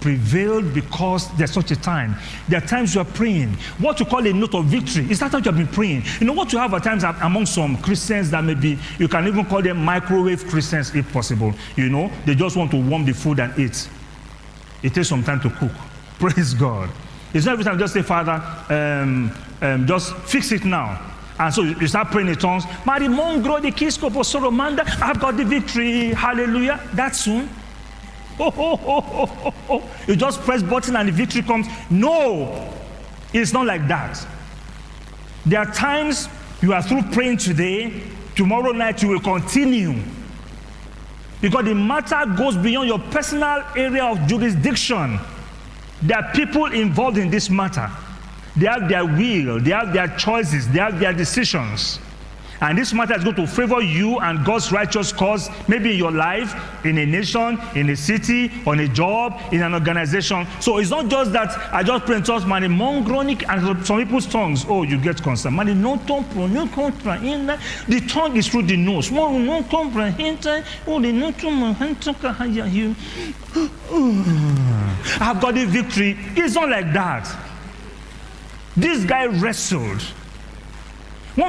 prevailed because there's such a time. There are times you are praying. What you call a note of victory is that what you have been praying. You know what you have at times among some Christians that maybe you can even call them microwave Christians if possible. You know, they just want to warm the food and eat. It takes some time to cook. Praise God. It's not every time just say, Father, um, um, just fix it now. And so you start praying in tongues. Marimongro de Kiskopo Solomanda, I've got the victory. Hallelujah. That soon. You just press button and the victory comes. No, it's not like that. There are times you are through praying today, tomorrow night you will continue. Because the matter goes beyond your personal area of jurisdiction. There are people involved in this matter. They have their will, they have their choices, they have their decisions. And this matter is going to favor you and God's righteous cause, maybe in your life, in a nation, in a city, on a job, in an organization. So it's not just that I just in tongues, man, mongronic and some people's tongues. Oh, you get concerned. Man, no tongue, no The tongue is through the nose. No comprehend. Oh, the no I've got the victory. It's not like that. This guy wrestled